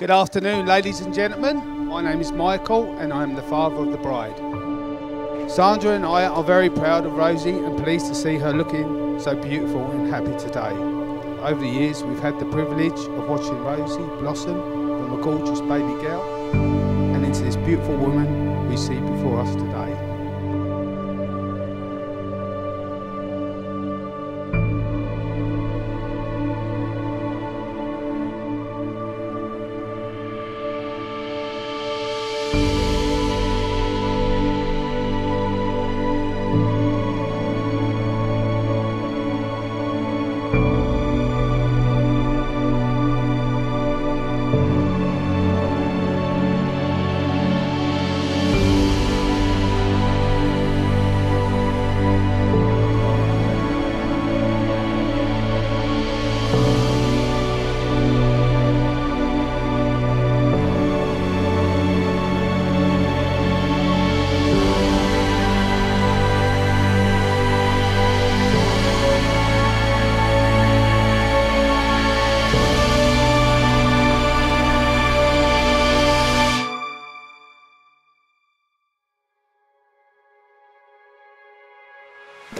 Good afternoon, ladies and gentlemen. My name is Michael and I am the father of the bride. Sandra and I are very proud of Rosie and pleased to see her looking so beautiful and happy today. Over the years, we've had the privilege of watching Rosie blossom from a gorgeous baby girl and into this beautiful woman we see before us today.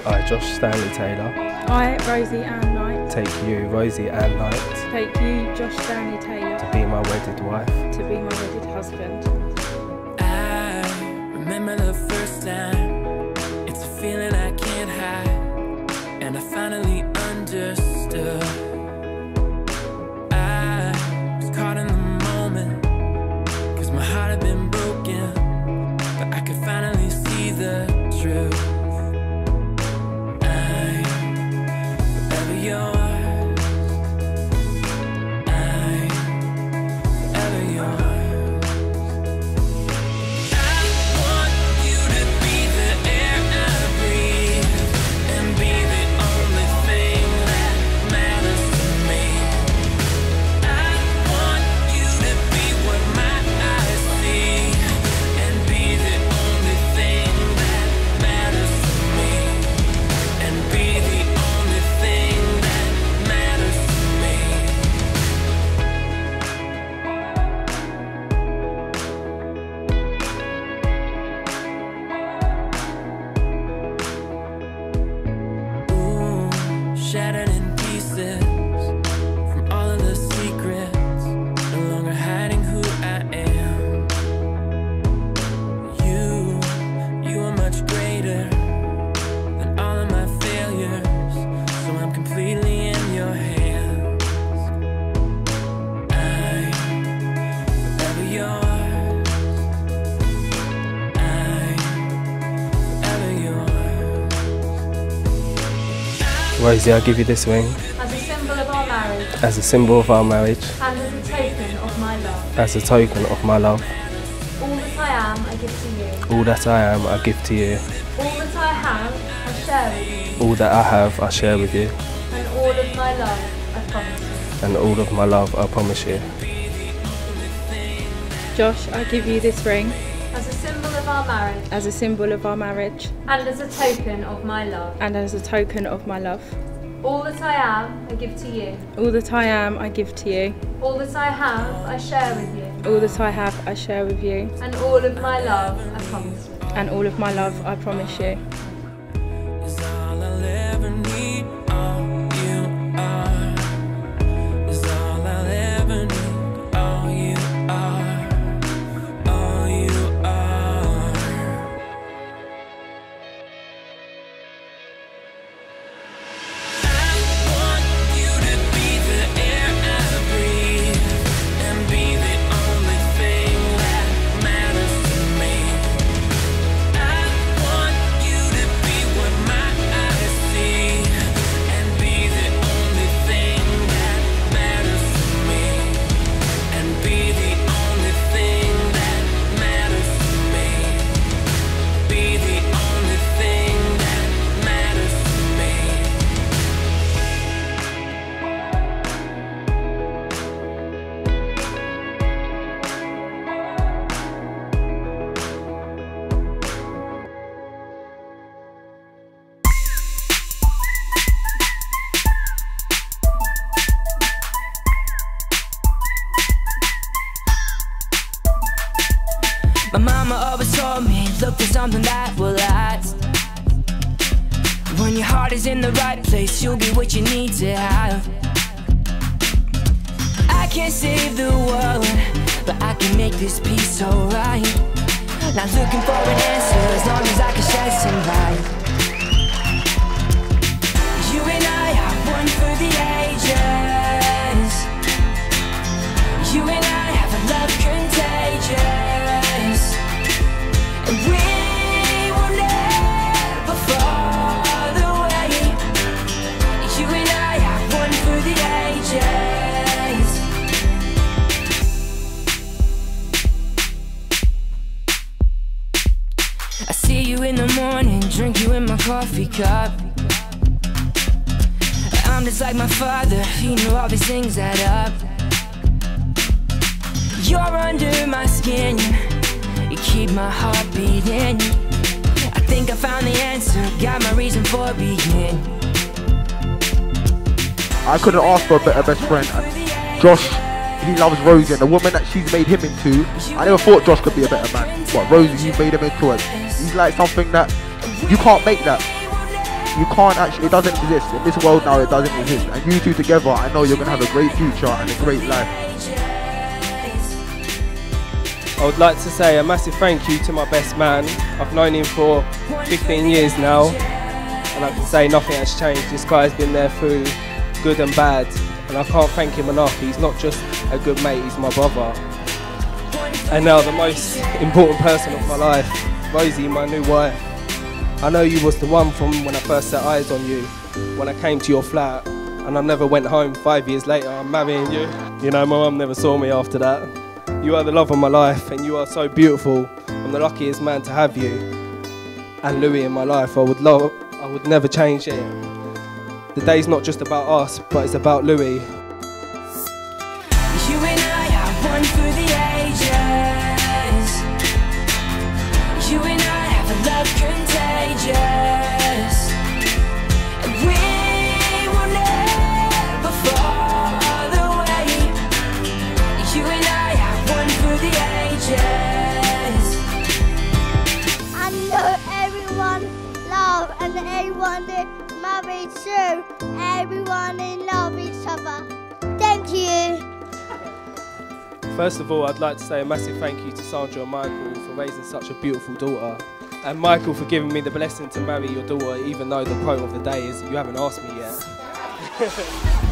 I, Josh Stanley Taylor, I, Rosie Ann Knight, take you, Rosie Ann Knight, take you, Josh Stanley Taylor, to be my wedded wife. to be my wedded husband. Rosie, I give you this ring as a symbol of our marriage as a symbol of our marriage, and as a token of my love. as a token of my love. All that I am, I give to you. All that I am, I give to you. All that I have, I share with you. All that I have, I share with you. And all of my love, I promise you. And all of my love, I promise you. Josh, I give you this ring As a symbol of our marriage as a symbol of our marriage and as a token of my love. and as a token of my love. All that I am, I give to you. All that I am, I give to you. All that I have, I share with you. All that I have, I share with you. And all of my love, I promise you. And all of my love, I promise you. Mama always told me, look for something that will last. When your heart is in the right place, you'll get what you need to have. I can't save the world, but I can make this peace alright. Not looking for an answer as long as I can shed some light. You and I are one for the ages. I see you in the morning, drink you in my coffee cup. I'm just like my father, he know all these things add up. You're under my skin, you keep my heart beating. I think I found the answer, got my reason for being. I couldn't ask for a better best friend. Josh, he loves Rosie, and the woman that she's made him into, I never thought Josh could be a better man. But Rosie, you made him into it. He's like something that you can't make that. You can't actually, it doesn't exist. In this world now, it doesn't exist. And you two together, I know you're going to have a great future and a great life. I would like to say a massive thank you to my best man. I've known him for 15 years now, and I can say nothing has changed. This guy has been there through good and bad, and I can't thank him enough. He's not just a good mate, he's my brother. And now the most important person of my life, Rosie, my new wife. I know you was the one from when I first set eyes on you, when I came to your flat, and I never went home. Five years later, I'm marrying you. You know, my mum never saw me after that. You are the love of my life, and you are so beautiful. I'm the luckiest man to have you. And Louis in my life, I would love, I would never change it. The day's not just about us, but it's about Louis. You and I are one for the ages. You and I have a love contagious. And we will never fall away. You and I are one for the ages. I know everyone love and everyone is married too. Everyone in love each other. Thank you. First of all, I'd like to say a massive thank you to Sandra and Michael for raising such a beautiful daughter. And Michael for giving me the blessing to marry your daughter, even though the quote of the day is, You haven't asked me yet.